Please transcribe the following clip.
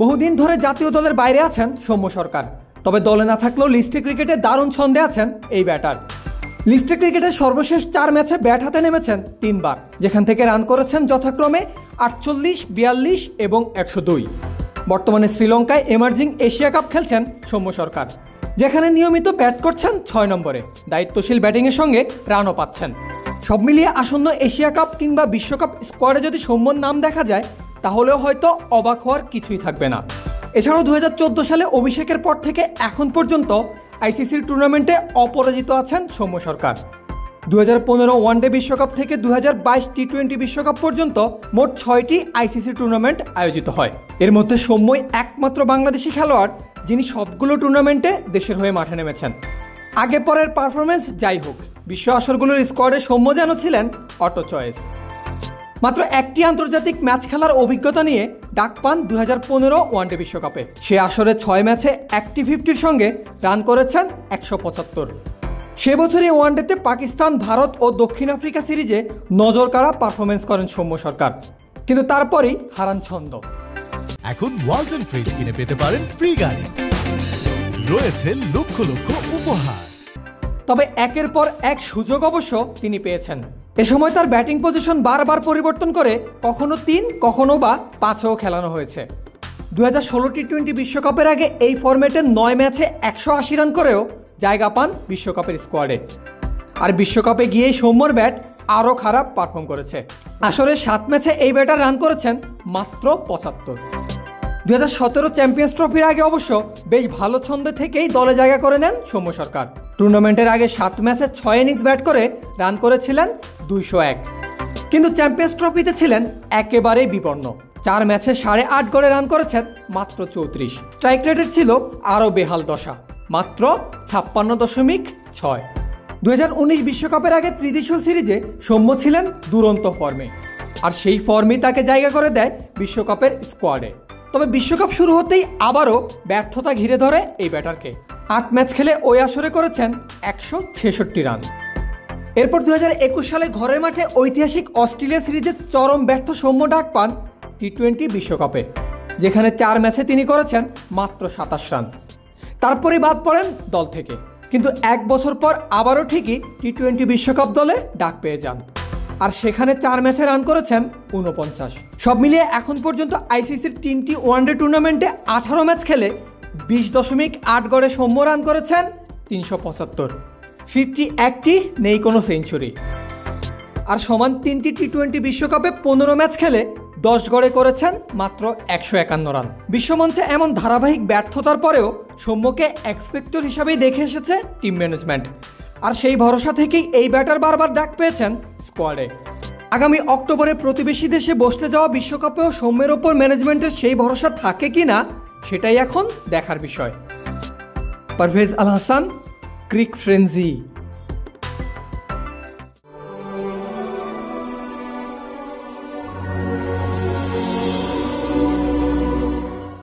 বহুদিন ধরে জাতীয় দলের বাইরে আছেন সৌম্য সরকার। তবে দলে না থাকলেও লিস্টে ক্রিকেটে দারুণ ছন্দে আছেন এই ব্যাটার। লিস্টে ক্রিকেটের সর্বশেষ চার ম্যাচে ব্যাট হাতে নেমেছেন তিনবার, যেখান থেকে রান করেছেন যথাক্রমে আটচল্লিশ, বিয়াল্লিশ এবং একশো দুই। বর্তমানে শ্রীলঙ্কায় এমার্জিং এশিয়া কাপ খেলছেন সৌম্য সরকার, যেখানে নিয়মিত ব্যাট করছেন ছয় নম্বরে, দায়িত্বশীল ব্যাটিংয়ের সঙ্গে রানও পাচ্ছেন। সব মিলিয়ে আসন্ন এশিয়া কাপ কিংবা বিশ্বকাপ স্কোয়াডে যদি সৌম্যর নাম দেখা যায় তাহলেও হয়তো অবাক হওয়ার কিছুই থাকবে না। এছাড়াও দুই হাজার চোদ্দ সালে অভিষেকের পর থেকে এখন পর্যন্ত আইসিসির টুর্নামেন্টে অপরাজিত আছেন সৌম্য সরকার। দু হাজার পনেরো ওয়ানডে বিশ্বকাপ থেকে দু হাজার বাইশ টি টোয়েন্টি বিশ্বকাপ পর্যন্ত মোট ছয়টি আইসিসি টুর্নামেন্ট আয়োজিত হয়। এর মধ্যে সৌম্যই একমাত্র বাংলাদেশি খেলোয়াড় যিনি সবগুলো টুর্নামেন্টে দেশের হয়ে মাঠে নেমেছেন। আগে পরের পারফরমেন্স যাই হোক, বিশ্ব আসরগুলোর স্কোয়াডে সৌম্য যেন ছিলেন অটো চয়েস মাত্র একটি আন্তর্জাতিক ম্যাচ খেলার অভিজ্ঞতা নিয়ে ডাক পান দু হাজার পনেরো ওয়ানডে বিশ্বকাপে। সে আসরে ছয় ম্যাচে একটি ফিফটির সঙ্গে রান করেছেন একশো পঁচাত্তর। সে বছরই ওয়ানডেতে পাকিস্তান ভারত ও দক্ষিণ আফ্রিকা সিরিজে নজর কাড়া পারফরমেন্স করেন সৌম্য সরকার। কিন্তু তারপরই হারান ছন্দ। এখন ওয়ালটন ফ্রিজ কিনে পেতে পারেন ফ্রি গাড়ি। রয়েছে লক্ষ লক্ষ উপহার। তবে একের পর এক সুযোগ অবশ্য তিনি পেয়েছেন। এ সময় তার ব্যাটিং পজিশন বারবার পরিবর্তন করে কখনো তিন, কখনো বা পাঁচেও খেলানো হয়েছে। দু হাজার ষোলো টি টোয়েন্টি বিশ্বকাপের আগে এই ফরম্যাটে নয় ম্যাচে একশো আশি রান করেও জায়গা পান বিশ্বকাপের স্কোয়াডে। আর বিশ্বকাপে গিয়েই সৌম্যর ব্যাট আরও খারাপ পারফর্ম করেছে। আসলে সাত ম্যাচে এই ব্যাটার রান করেছেন মাত্র পঁচাত্তর। দু হাজার সতেরো চ্যাম্পিয়ন্স ট্রফির আগে অবশ্য বেশ ভালো ছন্দে থেকেই দলে জায়গা করে নেন সৌম্য সরকার। টুর্নামেন্টের আগে সাত ম্যাচে ছয় ইনিংস ব্যাট করে রান করেছিলেন দুইশো এক। কিন্তু চ্যাম্পিয়ন্স ট্রফিতে ছিলেন একেবারেই বিপন্ন চার ম্যাচে সাড়ে আট গড়ে রান করেছেন মাত্র চৌত্রিশ। স্ট্রাইক রেটের ছিল আরও বেহাল দশা, মাত্র ছাপ্পান্ন দশমিক ছয়। দু বিশ্বকাপের আগে ত্রিদেশীয় সিরিজে সৌম্য ছিলেন দুরন্ত ফর্মে। আর সেই ফর্মই তাকে জায়গা করে দেয় বিশ্বকাপের স্কোয়াডে। তবে বিশ্বকাপ শুরু হতেই আবারও ব্যর্থতা ঘিরে ধরে এই ব্যাটারকে। আট ম্যাচ খেলে ওই আসরে করেছেন একশো ছেষট্টি রান। এরপর দুই হাজার একুশ সালে ঘরের মাঠে ঐতিহাসিক অস্ট্রেলিয়া সিরিজে চরম ব্যর্থ সৌম্য ডাক পান টি টোয়েন্টি বিশ্বকাপে, যেখানে চার ম্যাচে তিনি করেছেন মাত্র সাতাশ রান। তারপরে বাদ পড়েন দল থেকে। কিন্তু এক বছর পর আবারও ঠিকই টি টোয়েন্টি বিশ্বকাপ দলে ডাক পেয়ে যান। আর সেখানে চার ম্যাচে রান করেছেন উনপঞ্চাশ সব মিলিয়ে এখন পর্যন্ত আইসিসির তিনটি ওয়ানডে টুর্নামেন্টে আঠারো ম্যাচ খেলে বিশ দশমিক আট গড়ে সৌম্য রান করেছেন তিনশো পঁচাত্তর। ফিফটি একটি নেই কোনো সেঞ্চুরি। আর সমান তিনটি টি টোয়েন্টি বিশ্বকাপে পনেরো ম্যাচ খেলে দশ গড়ে করেছেন মাত্র একশো একান্ন রান। বিশ্বমঞ্চে এমন ধারাবাহিক ব্যর্থতার পরেও সৌম্যকে এক্সপেক্টর হিসাবেই দেখে এসেছে টিম ম্যানেজমেন্ট আর সেই ভরসা থেকেই এই ব্যাটার বারবার ডাক পেয়েছেন স্কোয়াডে আগামী অক্টোবরে প্রতিবেশী দেশে বসতে যাওয়া বিশ্বকাপেও সৌম্যের ওপর ম্যানেজমেন্টের সেই ভরসা থাকে কি না সেটাই এখন দেখার বিষয়। Parvez Al Hasan Creek Frenzy.